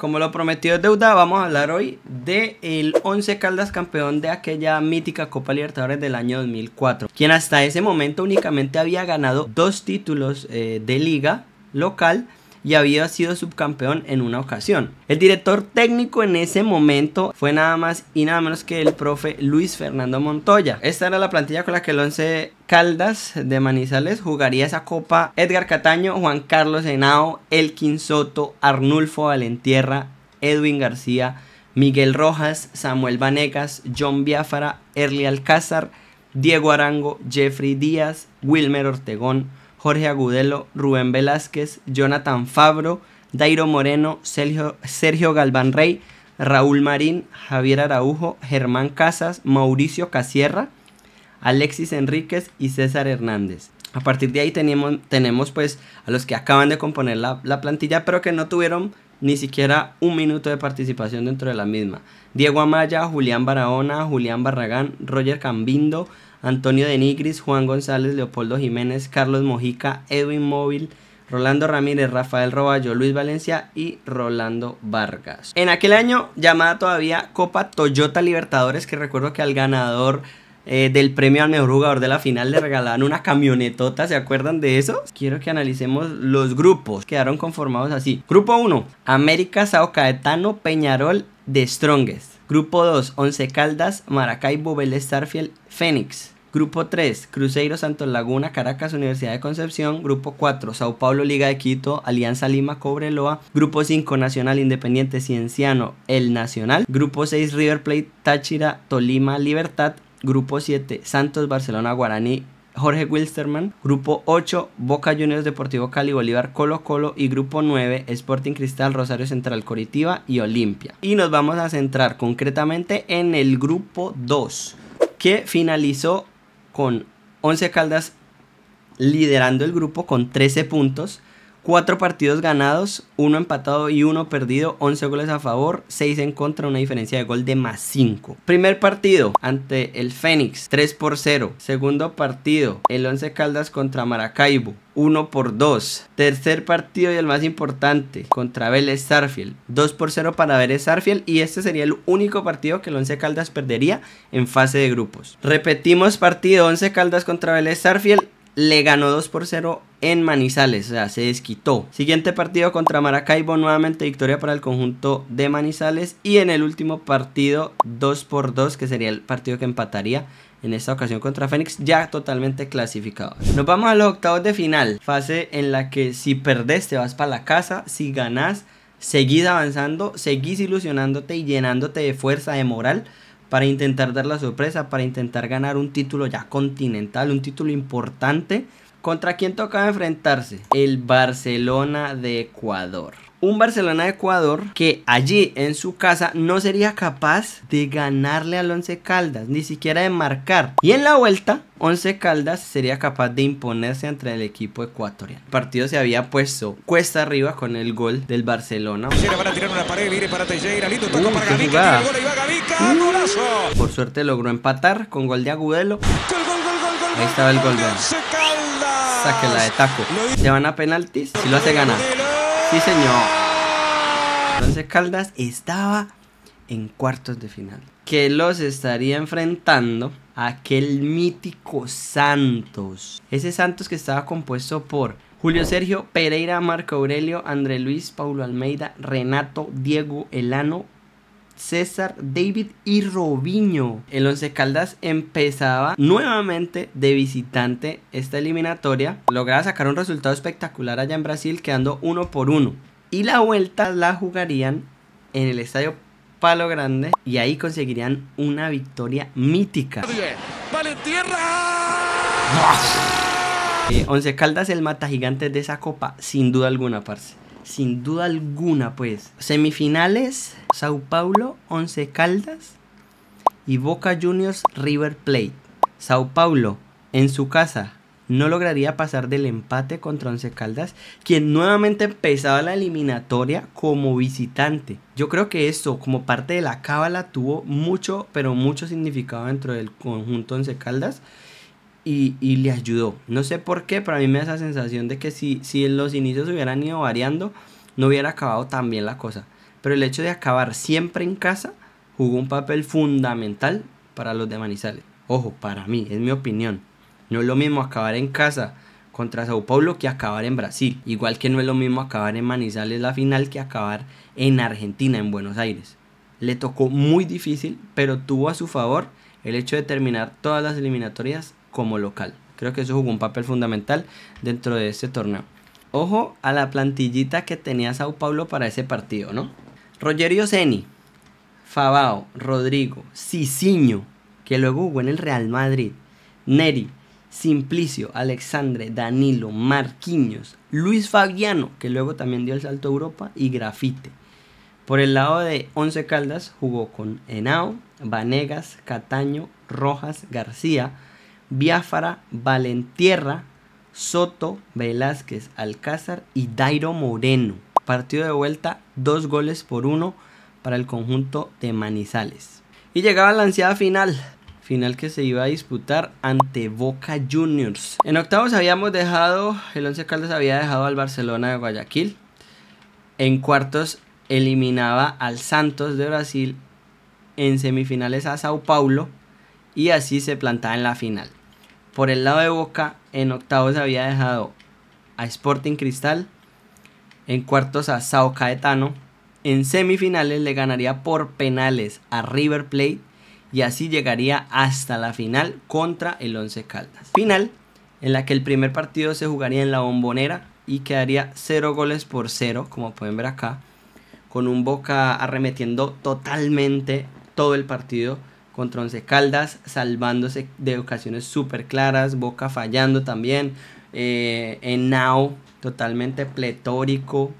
Como lo prometió deuda, vamos a hablar hoy de el 11 Caldas campeón de aquella mítica Copa Libertadores del año 2004, quien hasta ese momento únicamente había ganado dos títulos eh, de liga local y había sido subcampeón en una ocasión. El director técnico en ese momento fue nada más y nada menos que el profe Luis Fernando Montoya. Esta era la plantilla con la que el 11 Caldas de Manizales jugaría esa copa Edgar Cataño, Juan Carlos Henao, Elkin Soto, Arnulfo Valentierra, Edwin García, Miguel Rojas, Samuel Vanegas, John Biafara, Erly Alcázar, Diego Arango, Jeffrey Díaz, Wilmer Ortegón, Jorge Agudelo, Rubén Velázquez, Jonathan Fabro, Dairo Moreno, Sergio, Sergio Galván Rey, Raúl Marín, Javier Araujo, Germán Casas, Mauricio Casierra, Alexis Enríquez y César Hernández. A partir de ahí tenemos, tenemos pues a los que acaban de componer la, la plantilla, pero que no tuvieron ni siquiera un minuto de participación dentro de la misma. Diego Amaya, Julián Barahona, Julián Barragán, Roger Cambindo, Antonio de Nigris, Juan González, Leopoldo Jiménez, Carlos Mojica, Edwin Móvil, Rolando Ramírez, Rafael Roballo, Luis Valencia y Rolando Vargas. En aquel año llamada todavía Copa Toyota Libertadores, que recuerdo que al ganador eh, del premio al mejor jugador de la final le regalaban una camionetota, ¿se acuerdan de eso? Quiero que analicemos los grupos, quedaron conformados así. Grupo 1, América, Sao Caetano, Peñarol, The Strongest. Grupo 2, Once Caldas, Maracaibo, Vélez Starfield, Fénix. Grupo 3, Cruzeiro Santos Laguna, Caracas, Universidad de Concepción. Grupo 4, Sao Paulo, Liga de Quito, Alianza Lima, Cobreloa. Grupo 5, Nacional Independiente Cienciano, El Nacional. Grupo 6, River Plate, Táchira, Tolima, Libertad. Grupo 7, Santos, Barcelona, Guaraní, Jorge Wilstermann. Grupo 8, Boca Juniors Deportivo Cali, Bolívar, Colo Colo. Y grupo 9, Sporting Cristal, Rosario Central, Coritiba y Olimpia. Y nos vamos a centrar concretamente en el grupo 2, que finalizó con 11 Caldas liderando el grupo con 13 puntos. 4 partidos ganados, 1 empatado y 1 perdido, 11 goles a favor, 6 en contra, una diferencia de gol de más 5. Primer partido ante el Fénix, 3 por 0. Segundo partido, el 11 Caldas contra Maracaibo, 1 por 2. Tercer partido y el más importante, contra Vélez Sarfield, 2 por 0 para Vélez Sarfield y este sería el único partido que el 11 Caldas perdería en fase de grupos. Repetimos partido 11 Caldas contra Vélez Sarfield, le ganó 2 por 0 en Manizales, o sea, se desquitó. Siguiente partido contra Maracaibo, nuevamente victoria para el conjunto de Manizales. Y en el último partido, 2 por 2, que sería el partido que empataría en esta ocasión contra Fénix, ya totalmente clasificado. Nos vamos a los octavos de final, fase en la que si perdés te vas para la casa, si ganás, seguís avanzando, seguís ilusionándote y llenándote de fuerza, de moral para intentar dar la sorpresa, para intentar ganar un título ya continental, un título importante. ¿Contra quién tocaba enfrentarse? El Barcelona de Ecuador. Un Barcelona de Ecuador que allí en su casa no sería capaz de ganarle al Once Caldas, ni siquiera de marcar. Y en la vuelta, Once Caldas sería capaz de imponerse ante el equipo ecuatoriano. El partido se había puesto cuesta arriba con el gol del Barcelona. Por suerte logró empatar con gol de Agudelo. Ahí estaba el gol Sáquela de taco. Se van a penaltis. Si lo hace ganar. Sí, señor. Entonces Caldas estaba en cuartos de final. Que los estaría enfrentando a aquel mítico Santos. Ese Santos que estaba compuesto por Julio Sergio, Pereira, Marco Aurelio, André Luis, Paulo Almeida, Renato, Diego Elano, César, David y Robinho. El Once Caldas empezaba nuevamente de visitante esta eliminatoria. Lograba sacar un resultado espectacular allá en Brasil quedando uno por uno. Y la vuelta la jugarían en el estadio Palo Grande y ahí conseguirían una victoria mítica. ¡Vale tierra! Eh, Once Caldas el mata gigante de esa copa, sin duda alguna, parce sin duda alguna, pues. Semifinales, Sao Paulo, Once Caldas y Boca Juniors River Plate. Sao Paulo, en su casa, no lograría pasar del empate contra Once Caldas, quien nuevamente empezaba la eliminatoria como visitante. Yo creo que esto, como parte de la cábala, tuvo mucho, pero mucho significado dentro del conjunto Once Caldas y, le ayudó. No sé por qué, pero a mí me da esa sensación de que si, si los inicios hubieran ido variando, no hubiera acabado tan bien la cosa. pero el hecho de acabar siempre en casa jugó un papel fundamental para los de Manizales. Ojo, para mí, es mi opinión. No es lo mismo acabar en casa contra Sao Paulo que acabar en Brasil. Igual que no es lo mismo acabar en Manizales la final que acabar en Argentina, en Buenos Aires. Le tocó muy difícil, pero tuvo a su favor el hecho de terminar todas las eliminatorias como local. Creo que eso jugó un papel fundamental dentro de este torneo. Ojo a la plantillita que tenía Sao Paulo para ese partido, ¿no? Rogerio Ceni, Fabao, Rodrigo, Cicinho, que luego jugó en el Real Madrid, Neri, Simplicio, Alexandre, Danilo, Marquinhos, Luis Fabiano, que luego también dio el salto a Europa, y Grafite. Por el lado de Once Caldas jugó con Henao, Vanegas, Cataño, Rojas, García, Biafara, Valentierra, Soto, Velázquez, Alcázar y Dairo Moreno. Partido de vuelta, dos goles por uno para el conjunto de Manizales. Y llegaba la ansiada final, final que se iba a disputar ante Boca Juniors. En octavos habíamos dejado, el Once Caldas había dejado al Barcelona de Guayaquil. En cuartos eliminaba al Santos de Brasil. En semifinales a Sao Paulo. Y así se plantaba en la final. Por el lado de Boca, en octavos había dejado a Sporting Cristal. En cuartos a Sao Caetano en semifinales le ganaría por penales a River Plate y así llegaría hasta la final contra el Once Caldas. Final en la que el primer partido se jugaría en la bombonera y quedaría 0 goles por 0, como pueden ver acá, con un Boca arremetiendo totalmente todo el partido contra Once Caldas, salvándose de ocasiones súper claras, Boca fallando también, eh, en Now totalmente pletórico,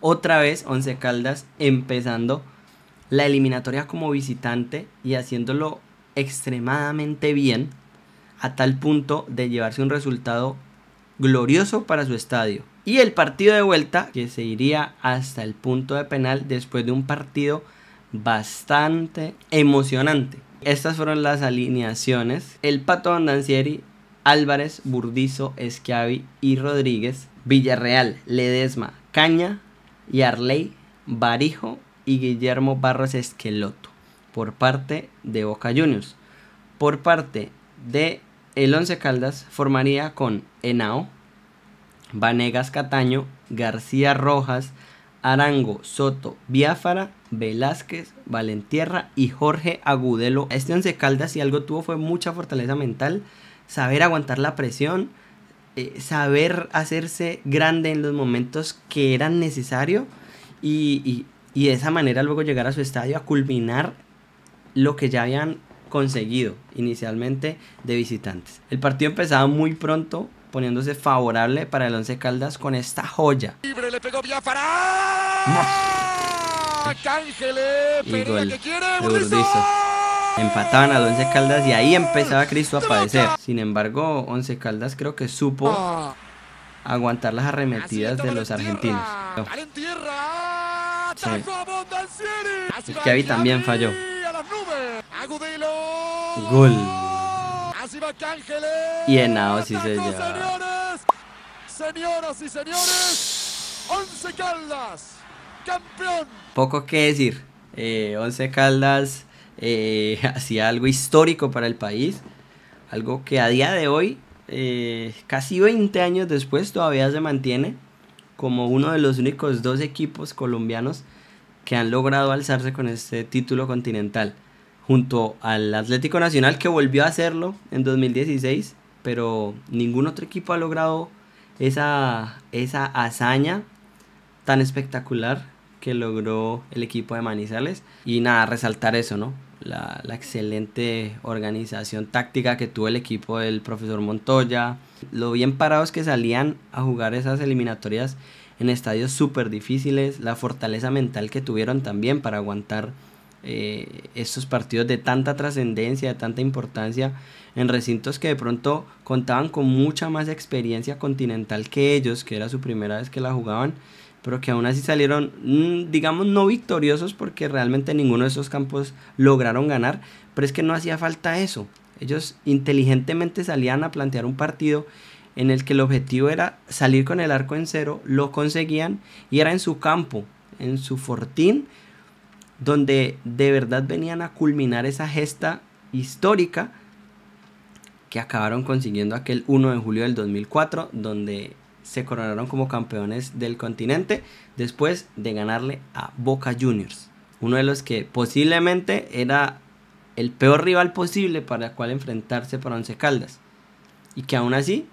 otra vez Once Caldas empezando la eliminatoria como visitante y haciéndolo extremadamente bien a tal punto de llevarse un resultado glorioso para su estadio. Y el partido de vuelta que se iría hasta el punto de penal después de un partido bastante emocionante. Estas fueron las alineaciones. El Pato Andancieri, Álvarez, Burdizo, Esquiavi y Rodríguez. Villarreal, Ledesma, Caña, y Arley Barijo y Guillermo Barros Esqueloto por parte de Boca Juniors. Por parte de el Once Caldas formaría con Henao, Vanegas Cataño, García Rojas, Arango, Soto, Biafara, Velázquez, Valentierra y Jorge Agudelo. Este Once Caldas si algo tuvo fue mucha fortaleza mental, saber aguantar la presión, eh, saber hacerse grande en los momentos que eran necesarios y, de esa manera luego llegar a su estadio a culminar lo que ya habían conseguido inicialmente de visitantes. El partido empezaba muy pronto poniéndose favorable para el Once Caldas con esta joya. Libre, le pegó y gol de Empataban a Once Caldas y ahí empezaba Cristo a padecer. Sin embargo, Once Caldas creo que supo ah. aguantar las arremetidas de los argentinos. Sí. también falló. Gol. Y Henao sí se lleva. Señoras y señores, Once Caldas, campeón. Poco que decir. Eh, Once Caldas eh, hacía algo histórico para el país, algo que a día de hoy, eh, casi 20 años después, todavía se mantiene como uno de los únicos dos equipos colombianos que han logrado alzarse con este título continental, junto al Atlético Nacional que volvió a hacerlo en 2016, pero ningún otro equipo ha logrado esa, esa hazaña tan espectacular que logró el equipo de Manizales. Y nada, resaltar eso, ¿no? la, excelente organización táctica que tuvo el equipo del profesor Montoya, lo bien parados que salían a jugar esas eliminatorias en estadios súper difíciles, la fortaleza mental que tuvieron también para aguantar eh, estos partidos de tanta trascendencia, de tanta importancia en recintos que de pronto contaban con mucha más experiencia continental que ellos, que era su primera vez que la jugaban pero que aún así salieron, mm, digamos, no victoriosos porque realmente ninguno de esos campos lograron ganar, pero es que no hacía falta eso. Ellos inteligentemente salían a plantear un partido en el que el objetivo era salir con el arco en cero, lo conseguían y era en su campo, en su fortín, donde de verdad venían a culminar esa gesta histórica que acabaron consiguiendo aquel 1 de julio del 2004, donde se coronaron como campeones del continente después de ganarle a Boca Juniors, uno de los que posiblemente era el peor rival posible para el cual enfrentarse para Once Caldas y que aún así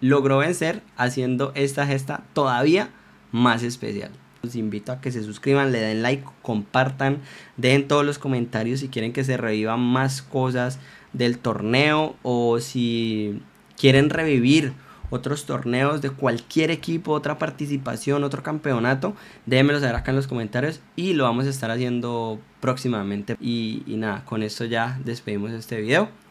logró vencer haciendo esta gesta todavía más especial. Los invito a que se suscriban, le den like, compartan, dejen todos los comentarios si quieren que se revivan más cosas del torneo o si quieren revivir otros torneos de cualquier equipo, otra participación, otro campeonato, déjenmelo saber acá en los comentarios y lo vamos a estar haciendo próximamente. Y, y nada, con esto ya despedimos este video.